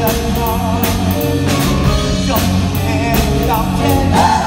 chân non trong em đọc trên